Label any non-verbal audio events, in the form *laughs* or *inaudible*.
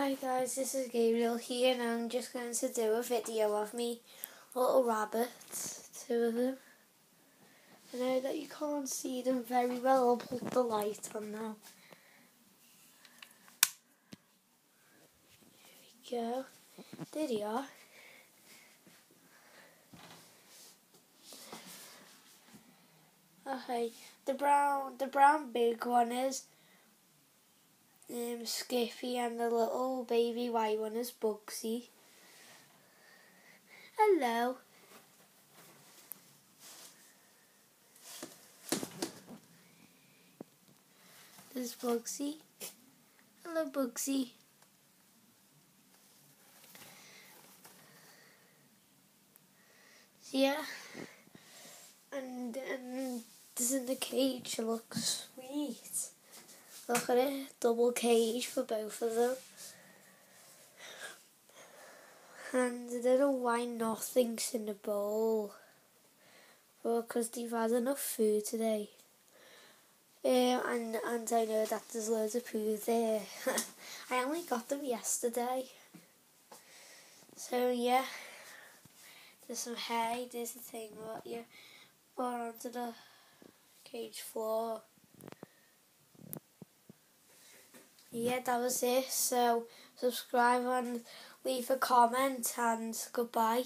Hi guys, this is Gabriel here and I'm just going to do a video of me little rabbits, two of them. I know that you can't see them very well, I'll put the light on now. Here we go. There you are. Oh, okay, the brown, the brown big one is um, Skippy and the little baby white one is Bugsy. Hello. There's Bugsy. Hello, Bugsy. Yeah. And, and this in the cage looks. Look at it, double cage for both of them. And I don't know why nothing's in the bowl. Well, because they've had enough food today. Um, and, and I know that there's loads of food there. *laughs* I only got them yesterday. So yeah, there's some hay, there's the thing what you put onto the cage floor yeah, that was it. So subscribe and leave a comment and goodbye.